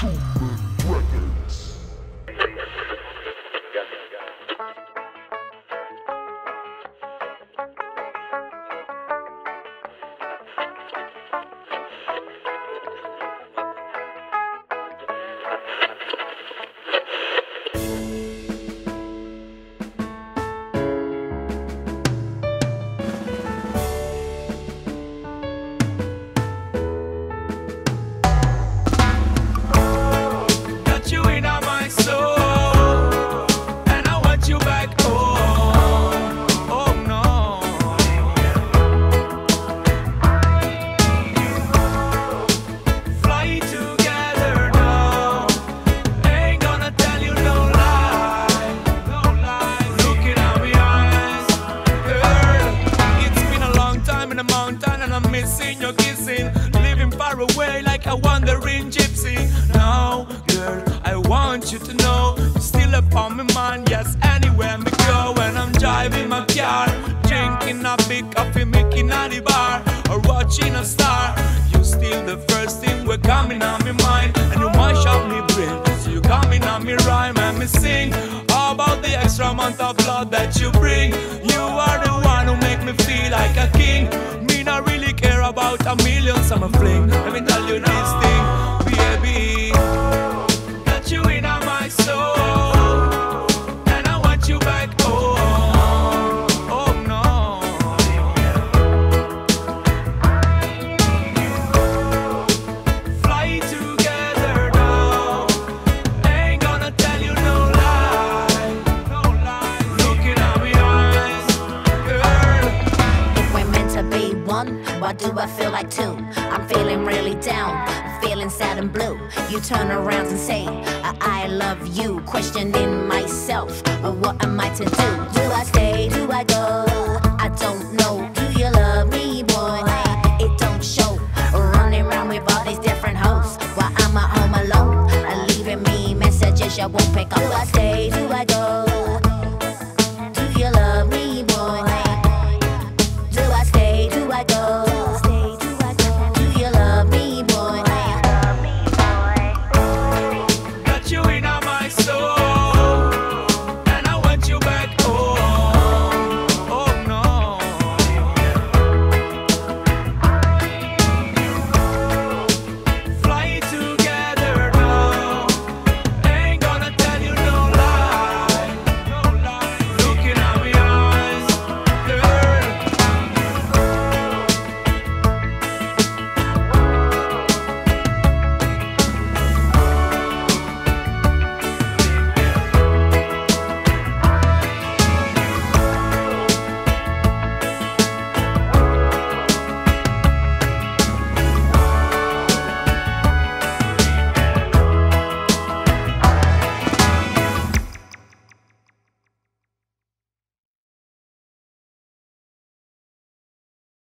Got away like a wandering gypsy. Now, girl, I want you to know you're still upon my mind. Yes, anywhere me go when I'm driving my car, drinking a big coffee, making at the bar, or watching a star. You're still the first thing we're coming on my mind, and you mash up me brain. So you coming on me rhyme and me sing about the extra amount of blood that you bring. You are the one who make me feel like a king. Me not really care about a million summer fling. Why do I feel like two? I'm feeling really down, feeling sad and blue. You turn around and say, I, love you. Questioning myself, uh, what am I to do? Do I stay? Do I go? I don't know. Do you love me, boy? It don't show. Running around with all these different hoes while I'm at home alone. Leaving me messages you won't pick up. Do I stay? Do I go?